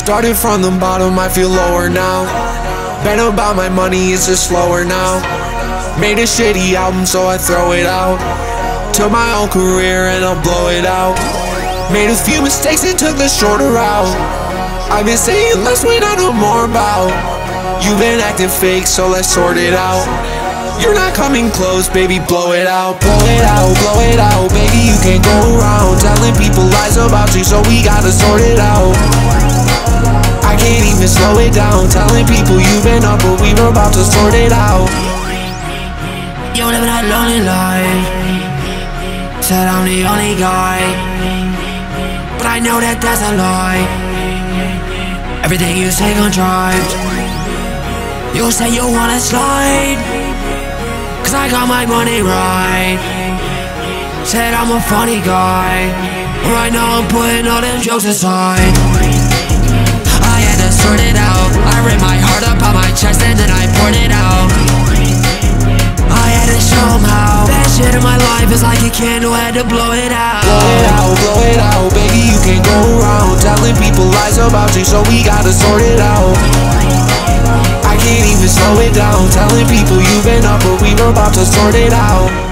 Started from the bottom, I feel lower now. Been about my money, it's just slower now. Made a shitty album, so I throw it out. Took my own career and I'll blow it out. Made a few mistakes and took the shorter route. I've been saying less when I know more about. You've been acting fake, so let's sort it out. You're not coming close, baby, blow it out, blow it out, blow it out, baby, you can't go around telling people lies about you, so we gotta sort it out. Slow it down, telling people you've been up, but we were about to sort it out. You living that lonely life, said I'm the only guy, but I know that that's a lie. Everything you say contrived. You say you wanna slide. Cause I got my money right Said I'm a funny guy Right now I'm putting all them jokes aside life is like a candle Had to blow it out. Blow it out, blow it out Baby, you can't go around Telling people lies about you So we gotta sort it out. I can't even slow it down Telling people you've been up but we were about to sort it out